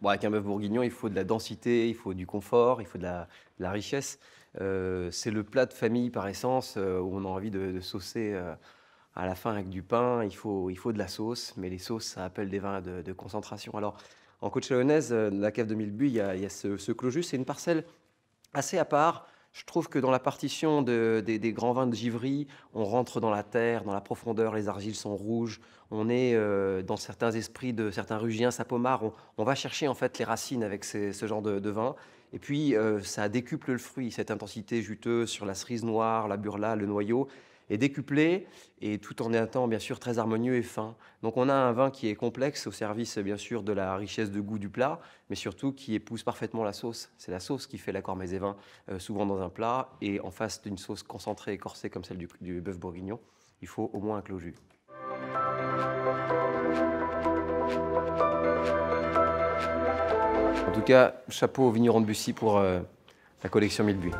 Bon, avec un bœuf bourguignon, il faut de la densité, il faut du confort, il faut de la, richesse. Euh, c'est le plat de famille par essence euh, où on a envie de, saucer euh, à la fin avec du pain. Il faut, il faut de la sauce, mais les sauces, ça appelle des vins de, concentration. Alors, en côte chalonnaise, la cave de Millebuis, il y a, ce, ce clos juste. C'est une parcelle assez à part. Je trouve que dans la partition de- des, grands vins de Givry, on rentre dans la terre, dans la profondeur, les argiles sont rouges. On est euh, dans certains esprits de certains rugiens, sapomars. On, on va chercher en fait les racines avec ce genre de, de vin. Et puis euh, ça décuple le fruit, cette intensité juteuse sur la cerise noire, la burla, le noyau est décuplée et tout en étant bien sûr très harmonieux et fin. Donc on a un vin qui est complexe au service bien sûr de la richesse de goût du plat, mais surtout qui épouse parfaitement la sauce. C'est la sauce qui fait l'accord mets et souvent dans un plat, et en face d'une sauce concentrée et corsée comme celle du, bœuf bourguignon, il faut au moins un clos. En tout cas, chapeau au vigneron de Bussy pour euh, la collection Mille Buis.